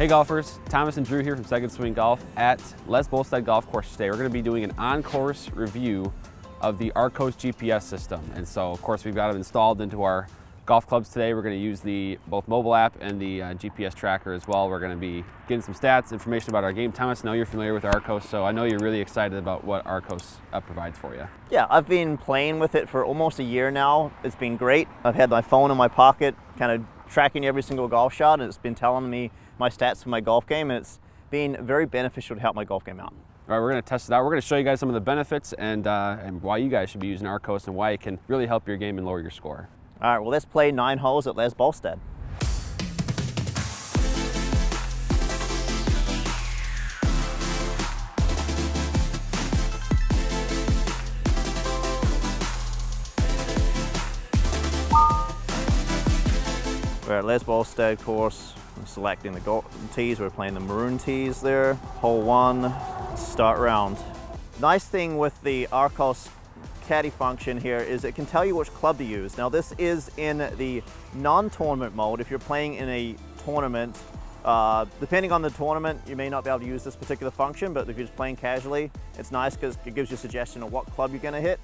Hey golfers, Thomas and Drew here from Second Swing Golf at Les Bolstad Golf Course today. We're going to be doing an on-course review of the Arccos GPS system. And so of course we've got it installed into our golf clubs today. We're going to use the both mobile app and the uh, GPS tracker as well. We're going to be getting some stats, information about our game. Thomas, I know you're familiar with Arccos, so I know you're really excited about what Arccos uh, provides for you. Yeah, I've been playing with it for almost a year now. It's been great. I've had my phone in my pocket, kind of tracking every single golf shot, and it's been telling me my stats for my golf game, and it's been very beneficial to help my golf game out. All right, we're going to test it out. We're going to show you guys some of the benefits and, uh, and why you guys should be using Arccos and why it can really help your game and lower your score. All right, well, let's play nine holes at Les Bolstad. We're at Les Bolstad course. I'm selecting the tees. We're playing the maroon tees there. Hole one, start round. Nice thing with the Arccos Caddie function here is it can tell you which club to use. Now this is in the non-tournament mode. If you're playing in a tournament, uh, depending on the tournament, you may not be able to use this particular function, but if you're just playing casually, it's nice because it gives you a suggestion of what club you're gonna hit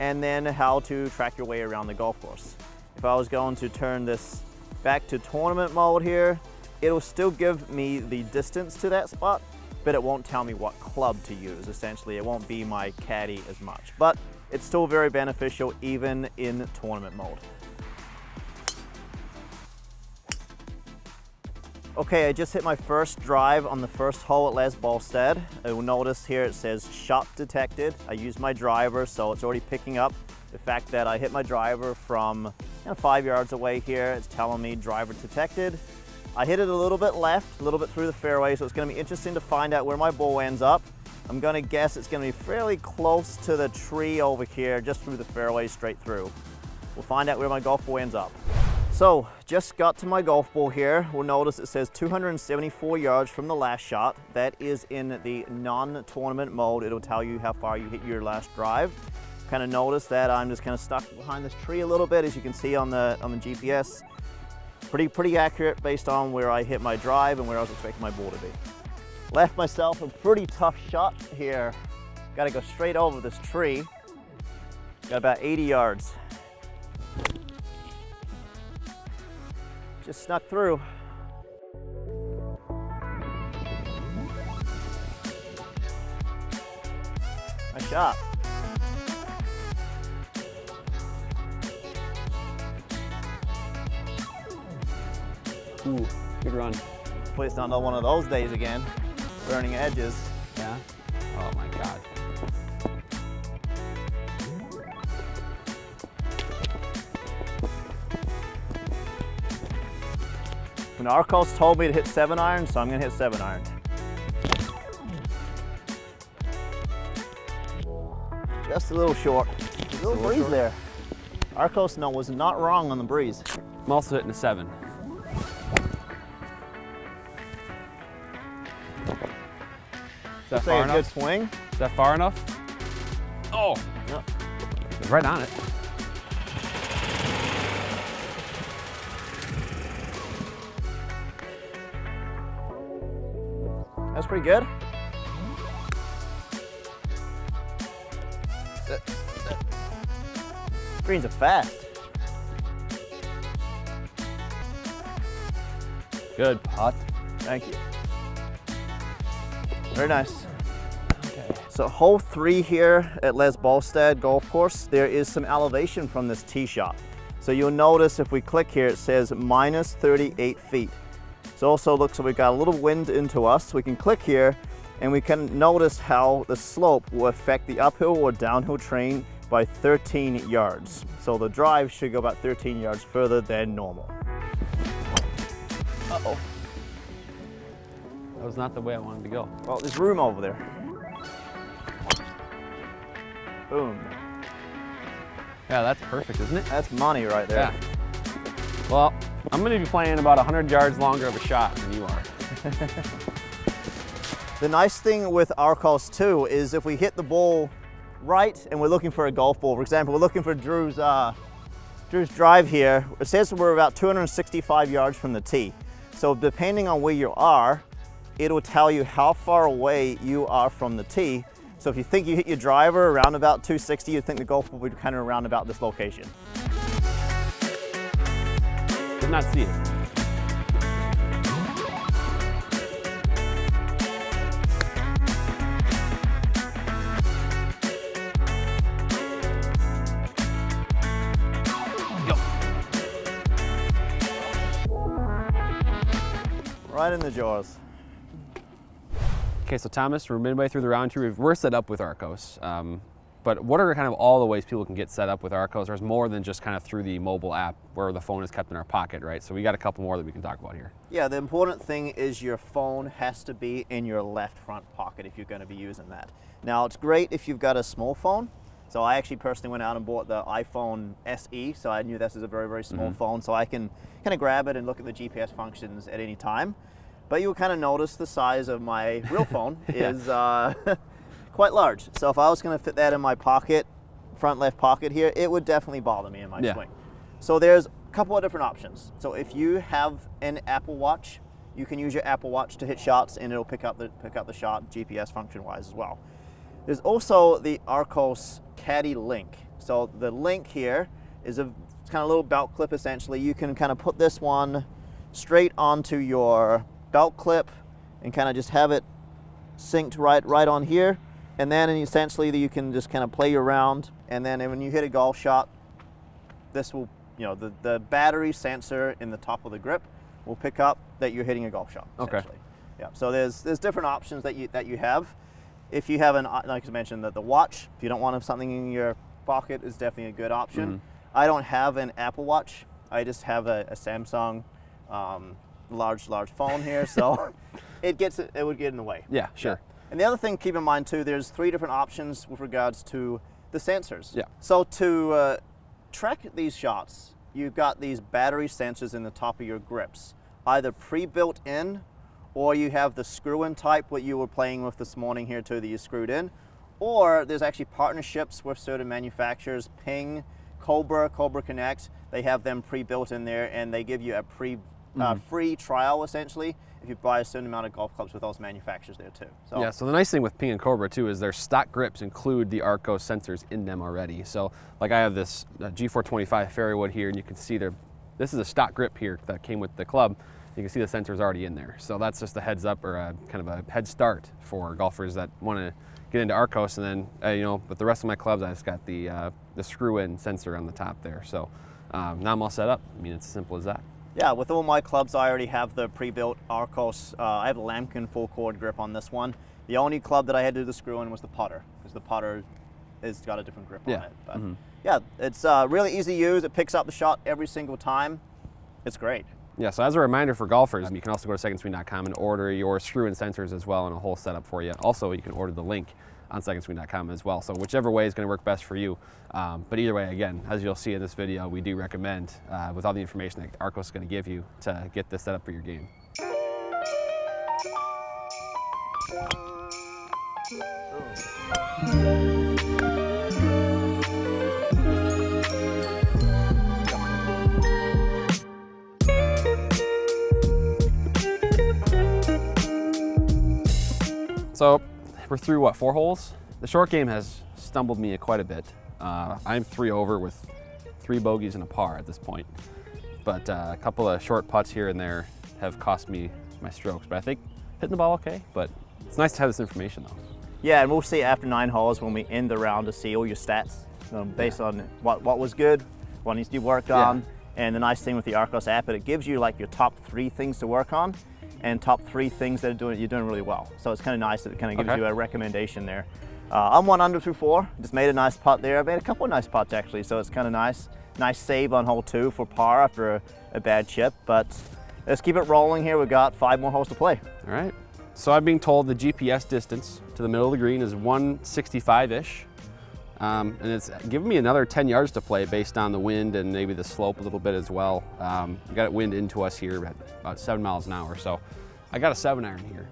and then how to track your way around the golf course. If I was going to turn this back to tournament mode here, it'll still give me the distance to that spot, but it won't tell me what club to use. Essentially, it won't be my caddy as much. But it's still very beneficial even in tournament mode. Okay, I just hit my first drive on the first hole at Les Bolstad. You'll notice here it says shot detected. I used my driver, so it's already picking up the fact that I hit my driver from you know, five yards away here. It's telling me driver detected. I hit it a little bit left, a little bit through the fairway, so it's gonna be interesting to find out where my ball ends up. I'm gonna guess it's gonna be fairly close to the tree over here, just through the fairway straight through. We'll find out where my golf ball ends up. So, just got to my golf ball here. We'll notice it says 274 yards from the last shot. That is in the non-tournament mode. It'll tell you how far you hit your last drive. Kind of notice that I'm just kind of stuck behind this tree a little bit, as you can see on the, on the GPS. Pretty, pretty accurate based on where I hit my drive and where I was expecting my ball to be. Left myself a pretty tough shot here. Got to go straight over this tree. Got about 80 yards. Just snuck through. Nice shot. Ooh, good run. Please not know one of those days again burning edges. Yeah? Oh my God. When Arccos told me to hit seven iron, so I'm gonna hit seven iron. Just a little short. A little, a little breeze short. there. Arccos no was not wrong on the breeze. I'm also hitting a seven. Is that far enough? good swing. Is that far enough? Oh, yep. right on it. That's pretty good. Greens are fast. Good putt. Thank you. Very nice. Okay. So hole three here at Les Bolstad Golf Course, there is some elevation from this tee shot. So you'll notice if we click here, it says minus 38 feet. It also looks like we've got a little wind into us. We can click here and we can notice how the slope will affect the uphill or downhill train by 13 yards. So the drive should go about 13 yards further than normal. Uh-oh. That was not the way I wanted to go. Well, there's room over there. Boom. Yeah, that's perfect, isn't it? That's money right there. Yeah. Well, I'm going to be playing about 100 yards longer of a shot than you are. the nice thing with Arccos too is if we hit the ball right and we're looking for a golf ball, for example, we're looking for Drew's, uh, Drew's drive here, it says we're about 265 yards from the tee. So depending on where you are, it'll tell you how far away you are from the tee. So if you think you hit your driver around about 260, you'd think the golf will be kind of around about this location. Did not see it. Right in the jaws. Okay, so Thomas, we're midway through the round two. We're set up with Arccos. Um, but what are kind of all the ways people can get set up with Arccos? There's more than just kind of through the mobile app where the phone is kept in our pocket, right? So we got a couple more that we can talk about here. Yeah, the important thing is your phone has to be in your left front pocket if you're going to be using that. Now, it's great if you've got a small phone. So I actually personally went out and bought the iPhone SE, so I knew this is a very, very small Mhm. phone, so I can kind of grab it and look at the GPS functions at any time. But you'll kind of notice the size of my real phone is uh, quite large. So if I was going to fit that in my pocket, front left pocket here, it would definitely bother me in my Yeah. swing. So there's a couple of different options. So if you have an Apple Watch, you can use your Apple Watch to hit shots, and it'll pick up the pick up the shot GPS function wise as well. There's also the Arccos Caddie Link. So the link here is a kind of little belt clip essentially. You can kind of put this one straight onto your belt clip and kind of just have it synced right right on here. And then essentially you can just kind of play around and then when you hit a golf shot, this will, you know, the, the battery sensor in the top of the grip will pick up that you're hitting a golf shot. Okay. Yeah. So there's there's different options that you that you have. If you have an uh, like I mentioned that the watch, if you don't want to have something in your pocket, is definitely a good option. Mhm. I don't have an Apple Watch. I just have a, a Samsung um, large large phone here, so it gets it would get in the way. Yeah, sure. And the other thing to keep in mind too, there's three different options with regards to the sensors. Yeah. So to uh, track these shots, you've got these battery sensors in the top of your grips, either pre-built in, or you have the screw-in type, what you were playing with this morning here too, that you screwed in, or there's actually partnerships with certain manufacturers, Ping, Cobra, Cobra Connect. They have them pre-built in there, and they give you a pre uh, free trial essentially if you buy a certain amount of golf clubs with those manufacturers there too. So Yeah, so the nice thing with Ping and Cobra too is their stock grips include the Arco sensors in them already. So like I have this uh, G425 Fairywood here and you can see there, this is a stock grip here that came with the club. You can see the sensors already in there. So that's just a heads up or a kind of a head start for golfers that want to get into Arccos and then, uh, you know, with the rest of my clubs, I just got the, uh, the screw-in sensor on the top there. So um, now I'm all set up. I mean, it's as simple as that. Yeah, with all my clubs, I already have the pre-built Arccos. Uh, I have a Lamkin full cord grip on this one. The only club that I had to do the screw in was the putter, because the putter has got a different grip Yeah. on it. But Mhm. yeah, it's uh, really easy to use. It picks up the shot every single time. It's great. Yeah, so as a reminder for golfers, you can also go to secondswing.com and order your screw-in sensors as well and a whole setup for you. Also, you can order the link on secondswing.com as well. So whichever way is going to work best for you. Um, but either way, again, as you'll see in this video, we do recommend, uh, with all the information that Arccos is going to give you, to get this set up for your game. So we're through what, four holes? The short game has stumbled me quite a bit. Uh, I'm three over with three bogeys and a par at this point. But uh, a couple of short putts here and there have cost me my strokes. But I think hitting the ball okay, but it's nice to have this information though. Yeah, and we'll see after nine holes when we end the round to see all your stats um, based on what, what was good, what needs to be worked Yeah. on. And the nice thing with the Arccos app, it gives you like your top three things to work on and top three things that are doing, you're doing really well. So it's kind of nice that it kind of gives Okay. you a recommendation there. Uh, I'm one under through four. Just made a nice putt there. I made a couple of nice putts actually, so it's kind of nice. Nice save on hole two for par after a, a bad chip. But let's keep it rolling here. We've got five more holes to play. All right. So I'm being told the GPS distance to the middle of the green is 165-ish. Um, and it's giving me another 10 yards to play based on the wind and maybe the slope a little bit as well. Um, we got it wind into us here at about seven miles an hour. So I got a seven iron here.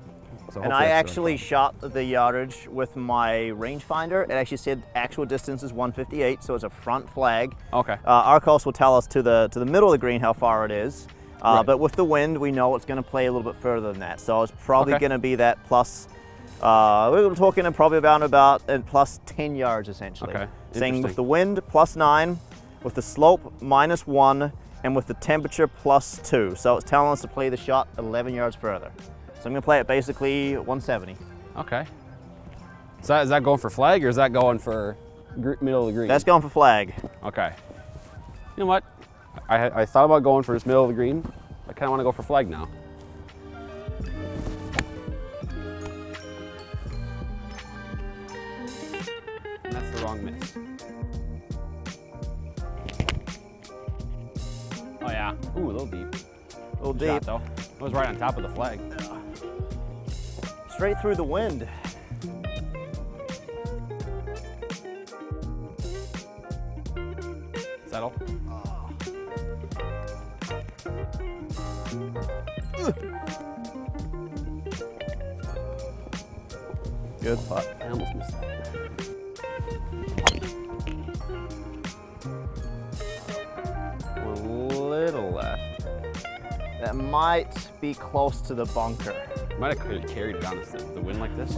So And I that's the right actually shot the yardage with my rangefinder. It actually said actual distance is 158, so it's a front flag. Okay. Uh, Arccos will tell us to the to the middle of the green how far it is. Uh, Uh, Right. But with the wind, we know it's going to play a little bit further than that. So it's probably Okay. going to be that plus. Uh, we're talking probably about about and plus 10 yards essentially. Okay, Saying with the wind plus nine, with the slope minus one, and with the temperature plus two. So it's telling us to play the shot 11 yards further. So I'm going to play it basically 170. Okay. Is that, is that going for flag or is that going for middle of the green? That's going for flag. Okay. You know what? I, I thought about going for this middle of the green. I kind of want to go for flag now. Oh yeah. Ooh, a little deep. A little Shot deep. though. It was right on top of the flag. Straight through the wind. Settle. Good putt. Might be close to the bunker. Might have carried it down the, the wind like this.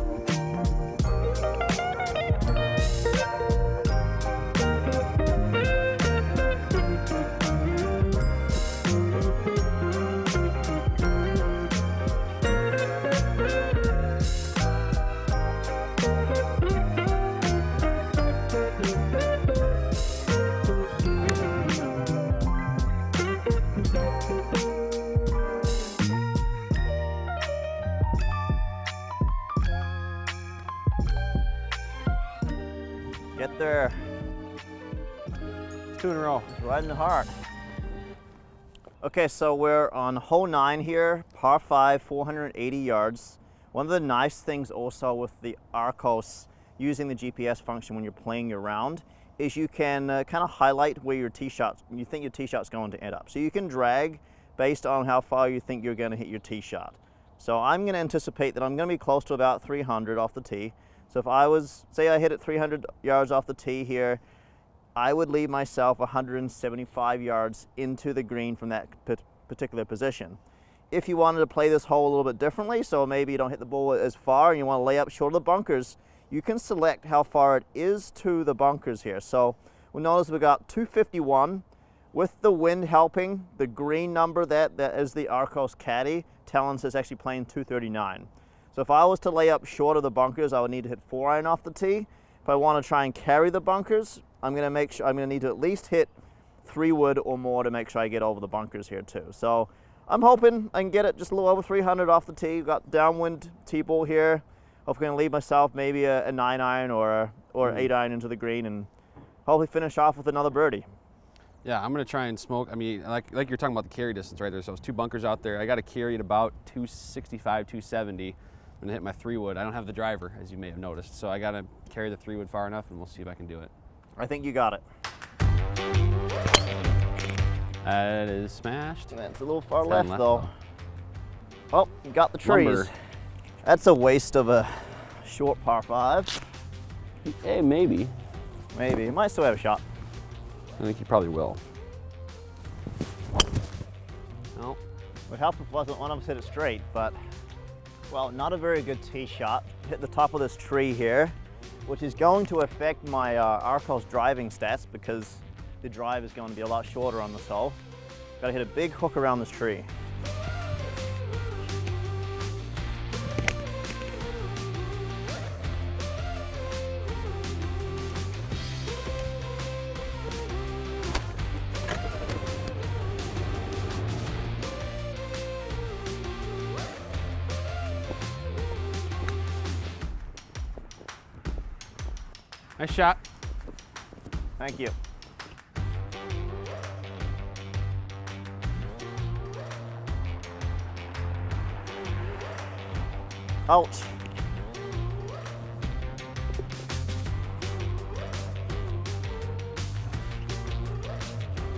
Right in the heart. Okay, so we're on hole nine here, par five, 480 yards. One of the nice things also with the Arccos using the GPS function when you're playing your round is you can uh, kind of highlight where your tee shot, you think your tee shot's going to end up. So you can drag based on how far you think you're going to hit your tee shot. So I'm going to anticipate that I'm going to be close to about 300 off the tee. So if I was, say I hit it 300 yards off the tee here, I would leave myself 175 yards into the green from that particular position. If you wanted to play this hole a little bit differently, so maybe you don't hit the ball as far and you want to lay up short of the bunkers, you can select how far it is to the bunkers here. So we'll notice we've got 251 with the wind helping, the green number that, that is the Arccos Caddie us it's actually playing 239. So if I was to lay up short of the bunkers, I would need to hit four iron off the tee. If I want to try and carry the bunkers, I'm going to make sure I'm going to need to at least hit three wood or more to make sure I get over the bunkers here too. So I'm hoping I can get it just a little over 300 off the tee. Got downwind tee ball here. Hopefully, going to leave myself maybe a, a nine iron or a, or hmm. eight iron into the green and hopefully finish off with another birdie. Yeah, I'm gonna try and smoke. I mean, like like you're talking about the carry distance right there. So it's two bunkers out there. I got to carry at about 265, 270. I'm gonna hit my three wood. I don't have the driver, as you may have noticed. So I gotta carry the three wood far enough, and we'll see if I can do it. I think you got it. That is smashed. That's a little far left, left, though. Oh, you got the trees. Lumber. That's a waste of a short par five. Hey, maybe. Maybe. It might still have a shot. I think he probably will. No. Would help if wasn't one of us hit it straight, but well, not a very good tee shot. Hit the top of this tree here, which is going to affect my uh, Arccos driving stats because the drive is going to be a lot shorter on this hole. Got to hit a big hook around this tree. Nice shot. Thank you. Ouch.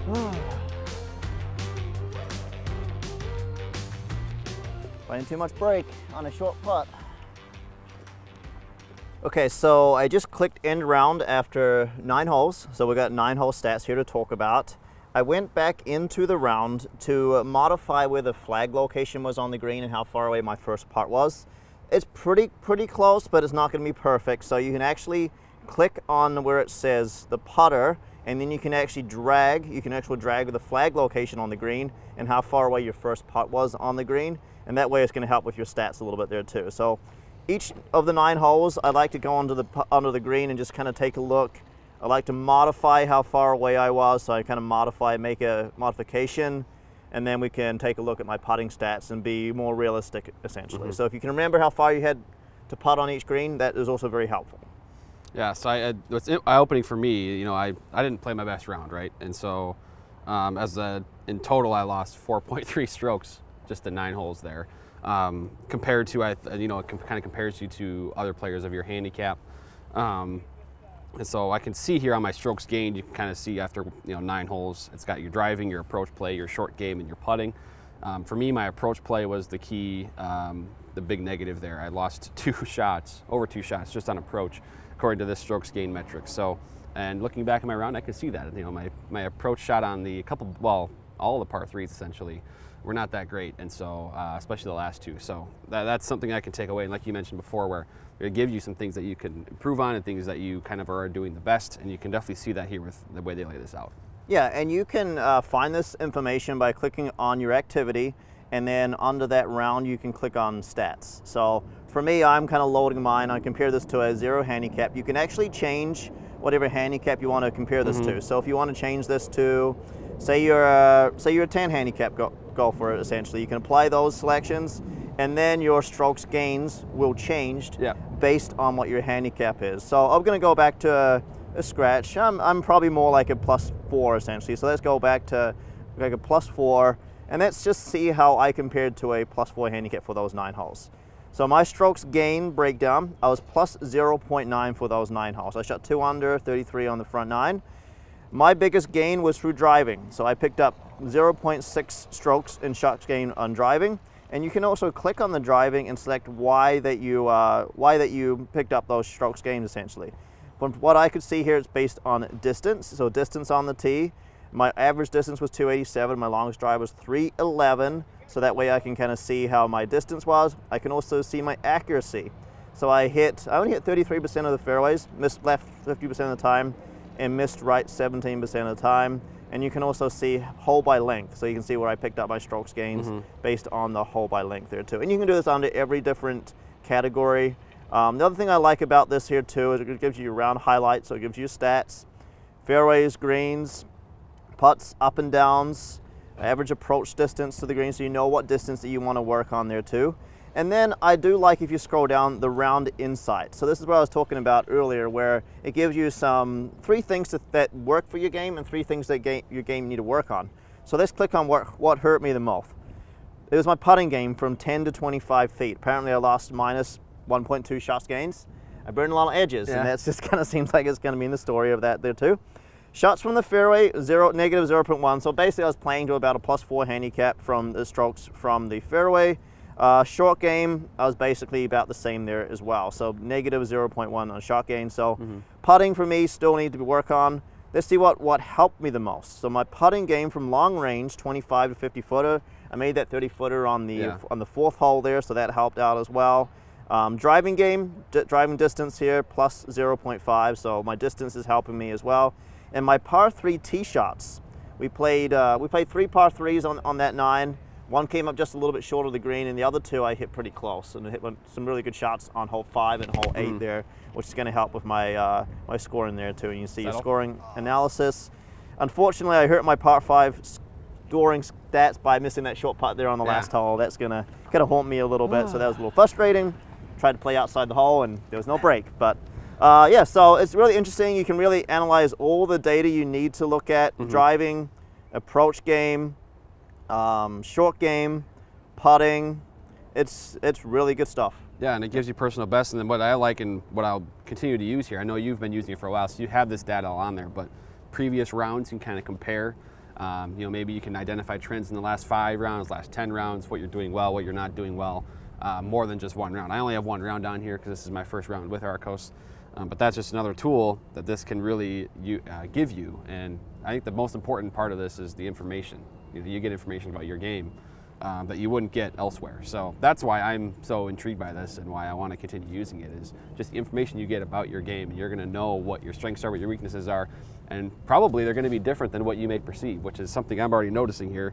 Playing too much break on a short putt. Okay, so I just clicked end round after nine holes. So we got nine hole stats here to talk about. I went back into the round to modify where the flag location was on the green and how far away my first putt was. It's pretty, pretty close, but it's not gonna be perfect. So you can actually click on where it says the putter, and then you can actually drag, you can actually drag the flag location on the green and how far away your first putt was on the green. And that way it's gonna help with your stats a little bit there too. So each of the nine holes, I like to go onto the, under the green and just kind of take a look I like to modify how far away I was, so I kind of modify, make a modification, and then we can take a look at my putting stats and be more realistic, essentially. Mm -hmm. So if you can remember how far you had to putt on each green, that is also very helpful. Yeah, so I, what's eye-opening for me, you know, I, I didn't play my best round, right? And so um, as a, in total, I lost 4.3 strokes just in nine holes there. Um, compared to, I, you know, it kind of compares you to other players of your handicap. Um, and so I can see here on my strokes gained, you can kind of see after you know nine holes, it's got your driving, your approach play, your short game, and your putting. Um, for me, my approach play was the key, um, the big negative there. I lost two shots, over two shots, just on approach, according to this strokes gain metric. So, and looking back at my round, I can see that. You know, my, my approach shot on the couple, well, all the par threes essentially, were not that great, and so uh, especially the last two. So that, that's something I can take away. And like you mentioned before, where it give you some things that you can improve on and things that you kind of are doing the best, and you can definitely see that here with the way they lay this out. Yeah, and you can uh, find this information by clicking on your activity, and then under that round you can click on stats. So for me, I'm kind of loading mine. I compare this to a zero handicap. You can actually change whatever handicap you want to compare this mm -hmm. to. So if you want to change this to, Uh, say you're a, say you're a 10 handicap go golfer essentially, you can apply those selections and then your strokes gains will change yeah. based on what your handicap is. So I'm going to go back to a, a scratch. I'm, I'm, probably more like a plus four essentially. So let's go back to like a plus four and let's just see how I compared to a plus four handicap for those nine holes. So my strokes gain breakdown, I was plus 0.9 for those nine holes. I shot two under, 33 on the front nine. My biggest gain was through driving. So I picked up 0.6 strokes in shot gain on driving. And you can also click on the driving and select why that you, uh, why that you picked up those strokes gained essentially. From what I could see here, it's based on distance. So distance on the tee. My average distance was 287. My longest drive was 311. So that way I can kind of see how my distance was. I can also see my accuracy. So I hit, I only hit 33% of the fairways, missed left 50% of the time, and missed right 17% of the time. And you can also see hole by length. So you can see where I picked up my strokes gains mm -hmm. based on the hole by length there too. And you can do this under every different category. Um, the other thing I like about this here too is it gives you round highlights, so it gives you stats, fairways, greens, putts, up and downs, average approach distance to the green so you know what distance that you want to work on there too. And then I do like if you scroll down the round insight. So this is what I was talking about earlier where it gives you some three things to, that work for your game and three things that game, your game need to work on. So let's click on what, what hurt me the most. It was my putting game from 10 to 25 feet. Apparently I lost minus 1.2 shots gains. I burned a lot of edges yeah. and that just kind of seems like it's going to be in the story of that there too. Shots from the fairway, zero, negative 0.1. So basically I was playing to about a plus four handicap from the strokes from the fairway uh, short game, I was basically about the same there as well. So negative 0.1 on shot gain. So mm -hmm. putting for me still need to work on. Let's see what, what helped me the most. So my putting game from long range, 25 to 50 footer, I made that 30 footer on the yeah. on the fourth hole there, so that helped out as well. Um, driving game, driving distance here, plus 0.5, so my distance is helping me as well. And my par three tee shots, we played uh, we played three par threes on, on that nine. One came up just a little bit short of the green, and the other two I hit pretty close, and I hit some really good shots on hole five and hole eight mm. there, which is going to help with my uh, my scoring there too. And you see your scoring analysis. Unfortunately, I hurt my par five scoring stats by missing that short putt there on the yeah. last hole. That's going to kind of haunt me a little bit, so that was a little frustrating. Tried to play outside the hole, and there was no break, but. Uh, yeah, so it's really interesting. You can really analyze all the data you need to look at mm -hmm. driving, approach game, um, short game, putting. It's, it's really good stuff. Yeah, and it gives you personal best. And then what I like and what I'll continue to use here, I know you've been using it for a while, so you have this data all on there, but previous rounds you can kind of compare. Um, you know, maybe you can identify trends in the last five rounds, last 10 rounds, what you're doing well, what you're not doing well, uh, more than just one round. I only have one round down here because this is my first round with Arccos. Um, but that's just another tool that this can really you, uh, give you. And I think the most important part of this is the information. You, get information about your game um, that you wouldn't get elsewhere. So that's why I'm so intrigued by this and why I want to continue using it is just the information you get about your game. You're going to know what your strengths are, what your weaknesses are, and probably they're going to be different than what you may perceive, which is something I'm already noticing here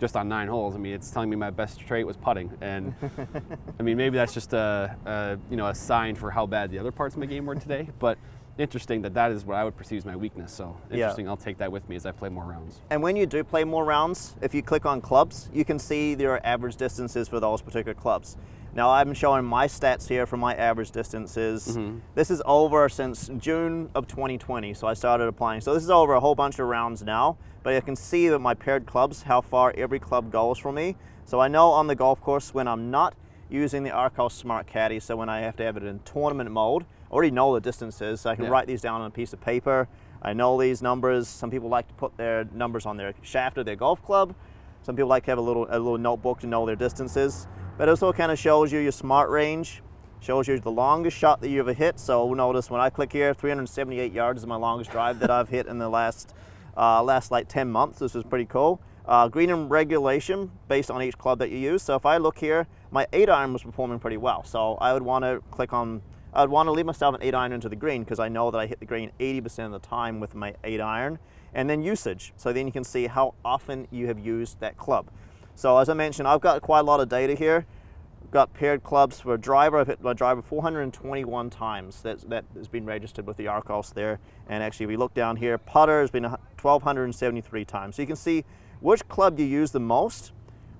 just on nine holes. I mean, it's telling me my best trait was putting, and I mean maybe that's just a, a, you know a sign for how bad the other parts of my game were today. But interesting that that is what I would perceive as my weakness. So interesting. Yeah. I'll take that with me as I play more rounds. And when you do play more rounds, if you click on clubs, you can see your average distances for those particular clubs. Now I'm showing my stats here for my average distances. Mm -hmm. This is over since June of 2020, so I started applying. So this is over a whole bunch of rounds now, but you can see that my paired clubs, how far every club goes for me. So I know on the golf course when I'm not using the Arccos Smart Caddy, so when I have to have it in tournament mode, already know the distances, so I can yeah. write these down on a piece of paper. I know these numbers. Some people like to put their numbers on their shaft of their golf club. Some people like to have a little, a little notebook to know their distances. But it also kind of shows you your smart range, shows you the longest shot that you ever hit. So notice when I click here, 378 yards is my longest drive that I've hit in the last, uh, last like 10 months. This is pretty cool. Uh, green and regulation based on each club that you use. So if I look here, my 8 iron was performing pretty well. So I would want to click on I'd want to leave myself an 8 iron into the green because I know that I hit the green 80% of the time with my 8 iron. And then usage, so then you can see how often you have used that club. So as I mentioned, I've got quite a lot of data here. I've got paired clubs for a driver. I've hit my driver 421 times. That's, that has been registered with the Arccos there. And actually, if we look down here, putter has been 1,273 times. So you can see which club you use the most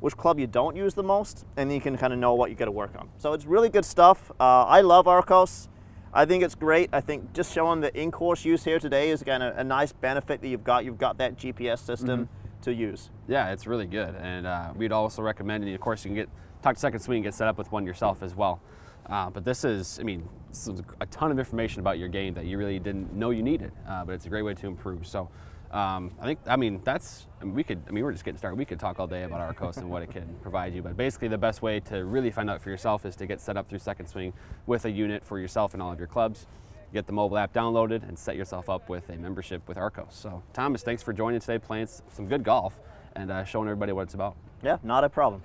which club you don't use the most, and you can kind of know what you got to work on. So it's really good stuff. Uh, I love Arccos. I think it's great. I think just showing the in-course use here today is kind of a nice benefit that you've got. You've got that GPS system mm -hmm. to use. Yeah, it's really good, and uh, we'd also recommend. And of course, you can get talk to Second Swing and get set up with one yourself as well. Uh, but this is, I mean, this is a ton of information about your game that you really didn't know you needed. Uh, but it's a great way to improve. So. Um, I think, I mean, that's, we could, I mean, we're just getting started. We could talk all day about Arccos and what it can provide you, but basically the best way to really find out for yourself is to get set up through Second Swing with a unit for yourself and all of your clubs. Get the mobile app downloaded and set yourself up with a membership with Arccos. So, Thomas, thanks for joining today, playing some good golf and uh, showing everybody what it's about. Yeah, not a problem.